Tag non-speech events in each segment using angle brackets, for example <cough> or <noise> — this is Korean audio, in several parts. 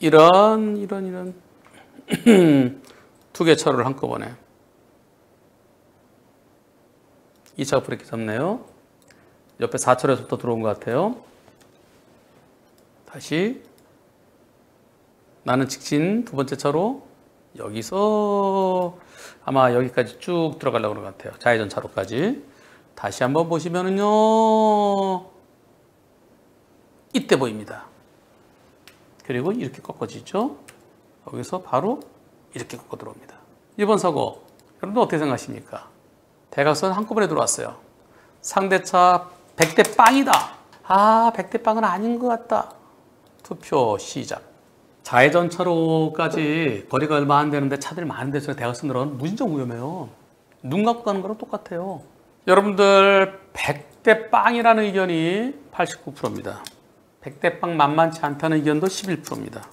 이런 이런 이런 <clears throat> 두 개 차로를 한꺼번에 2차 브레이크 잡네요. 옆에 4차로에서부터 들어온 것 같아요. 다시 나는 직진 두 번째 차로 여기서 아마 여기까지 쭉 들어가려고 그런 것 같아요. 좌회전 차로까지. 다시 한번 보시면은요. 이때 보입니다. 그리고 이렇게 꺾어지죠. 여기서 바로 이렇게 꺾어 들어옵니다. 1번 사고. 여러분들 어떻게 생각하십니까? 대각선 한꺼번에 들어왔어요. 상대차 100대 빵이다. 아, 100대 빵은 아닌 것 같다. 투표 시작. 좌회전 차로까지 거리가 얼마 안 되는데 차들이 많은데 저 대각선 들어가면 무진장 위험해요. 눈 감고 가는 거랑 똑같아요. 여러분들 100대 빵이라는 의견이 89%입니다. 100대 빵 만만치 않다는 의견도 11%입니다.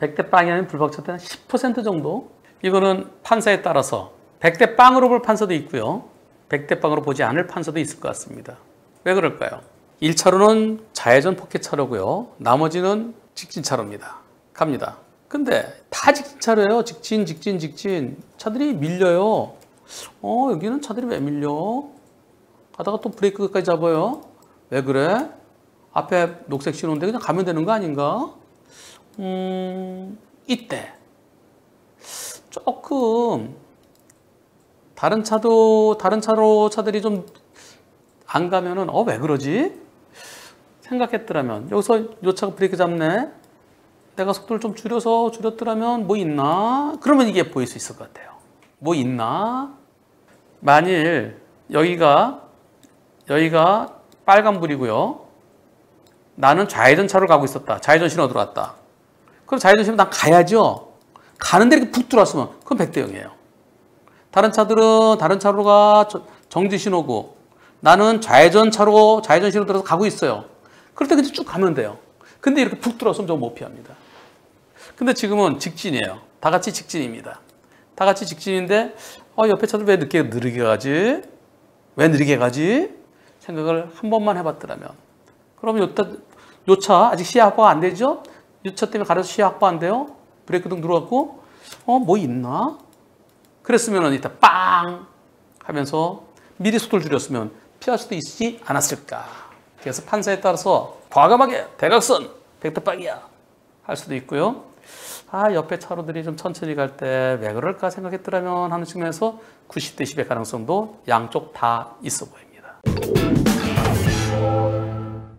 100대 빵이 아닌 블박차 때는 10% 정도? 이거는 판사에 따라서 100대 빵으로 볼 판사도 있고요. 100대 빵으로 보지 않을 판사도 있을 것 같습니다. 왜 그럴까요? 1차로는 좌회전 포켓 차로고요. 나머지는 직진 차로입니다. 갑니다. 근데 다 직진 차로예요. 직진, 직진, 직진. 차들이 밀려요. 어, 여기는 차들이 왜 밀려? 가다가 또 브레이크까지 잡아요. 왜 그래? 앞에 녹색 신호인데 그냥 가면 되는 거 아닌가? 음, 이때 조금 다른 차도 다른 차로 차들이 좀 안 가면은 어 왜 그러지? 생각했더라면 여기서 요 차가 브레이크 잡네. 내가 속도를 좀 줄여서 줄였더라면 뭐 있나? 그러면 이게 보일 수 있을 것 같아요. 뭐 있나? 만일 여기가 여기가 빨간불이고요. 나는 좌회전 차로 가고 있었다. 좌회전 신호 들어왔다. 그럼 좌회전 신호 난 가야죠. 가는데 이렇게 푹 들어왔으면 그건 100대 0이에요. 다른 차들은 다른 차로 가 정지 신호고 나는 좌회전 차로 좌회전 신호 들어서 가고 있어요. 그럴 때 그냥 쭉 가면 돼요. 근데 이렇게 푹 들어왔으면 저못 피합니다. 근데 지금은 직진이에요. 다 같이 직진입니다. 다 같이 직진인데 어, 옆에 차들 왜 늦게 느리게 가지? 왜 느리게 가지? 생각을 한 번만 해봤더라면 그러면 요차 요차 아직 시야 확보가 안 되죠? 요차 때문에 가려서 시야 확보 안 돼요? 브레이크 등 들어왔고 어 뭐 있나? 그랬으면 이따 빵 하면서 미리 속도를 줄였으면 피할 수도 있지 않았을까? 그래서 판사에 따라서 과감하게 대각선 백대빵이야 할 수도 있고요. 아 옆에 차로들이 좀 천천히 갈 때 왜 그럴까 생각했더라면 하는 측면에서 90대 10의 가능성도 양쪽 다 있어 보입니다.